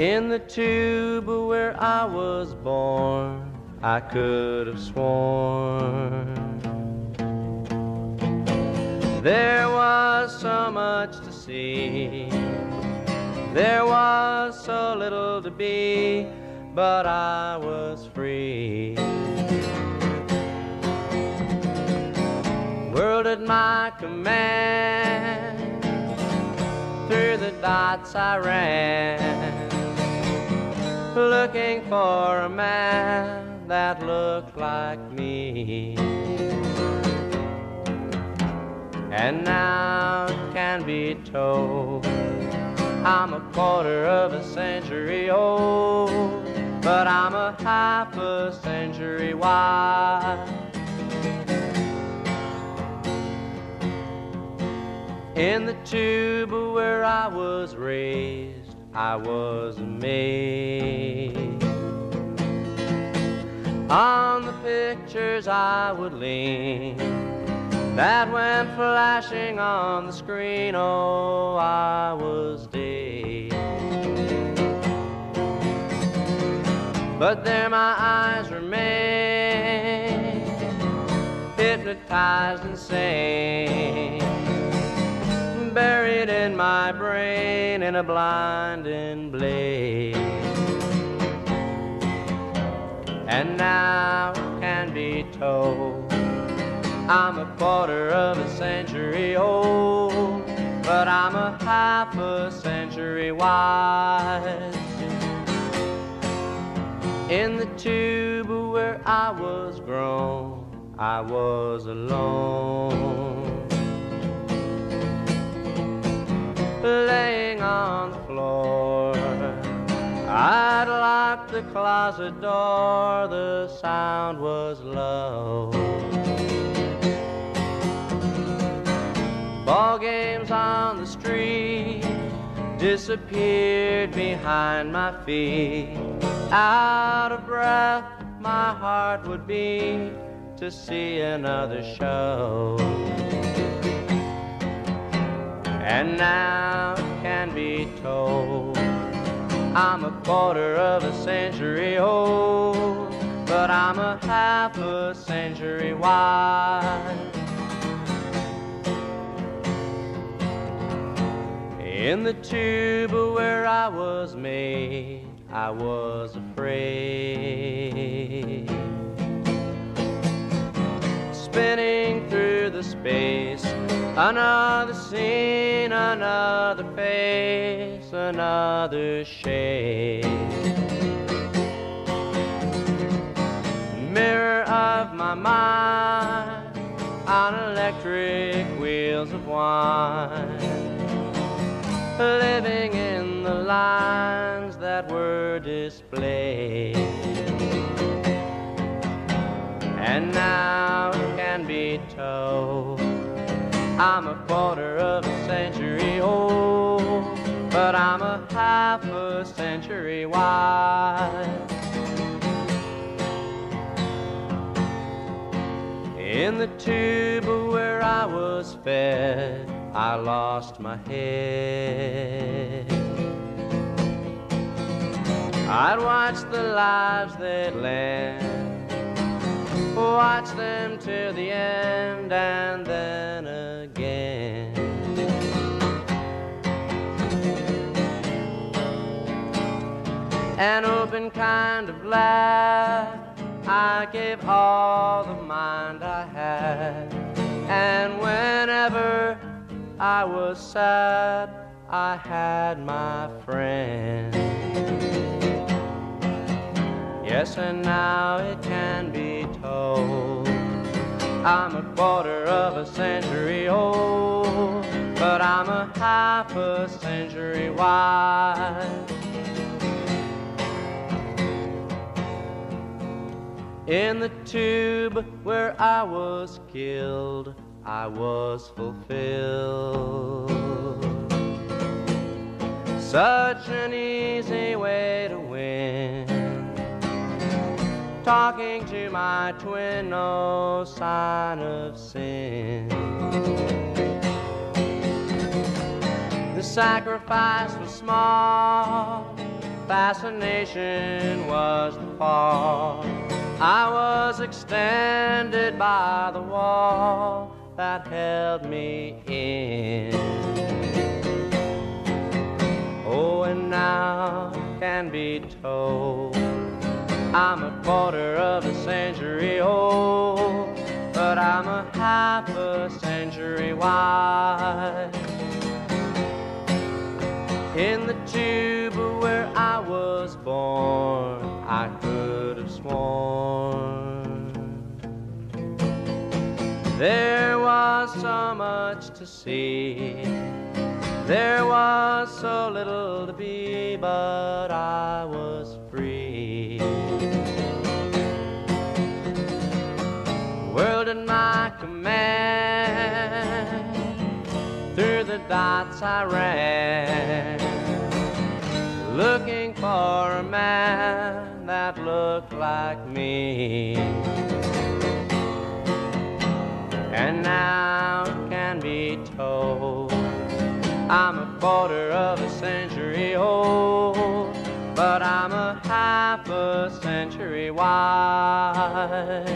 In the tube where I was born, I could have sworn there was so much to see. There was so little to be, but I was free. World at my command, through the dots I ran, looking for a man that looked like me. And now it can be told I'm a quarter of a century old, but I'm a half a century wide. In the tube where I was raised, I was amazed. On the pictures I would lean that went flashing on the screen. Oh, I was dazed. But there my eyes remained, hypnotized and sane, buried in my brain in a blinding blaze. And now it can be told I'm a quarter of a century old, but I'm a half a century wise. In the tube where I was grown, I was alone. Laying on the floor, I'd locked the closet door, the sound was low. Ball games on the street disappeared behind my feet. Out of breath, my heart would beat to see another show. And now I'm a quarter of a century old, but I'm a half a century wide. In the tube where I was made, I was afraid. Spinning through the space, another scene, another face, another shade. Mirror of my mind on electric wheels of wine living in the lines that were displayed. And now it can be told I'm a quarter of a century old, but I'm a half a century wide. In the tube where I was fed I lost my head. I'd watch the lives they'd led, watch them till the end and then again. An open kind of laugh, I gave all the mind I had, and whenever I was sad, I had my friend. Yes, and now it can be told I'm a quarter of a century old, but I'm a half a century wide. In the tube where I was killed I was fulfilled. Such an easy way to win. Talking to my twin, no sign of sin. The sacrifice was small, fascination was the fall. I was extended by the wall that held me in. Oh, and now can be told I'm a quarter of a century old, but I'm a half a century wide. In the tube where see. There was so little to be, but I was free. World at my command, through the dots I ran, looking for a man that looked like me. I'm a quarter of a century old, but I'm a half a century wide.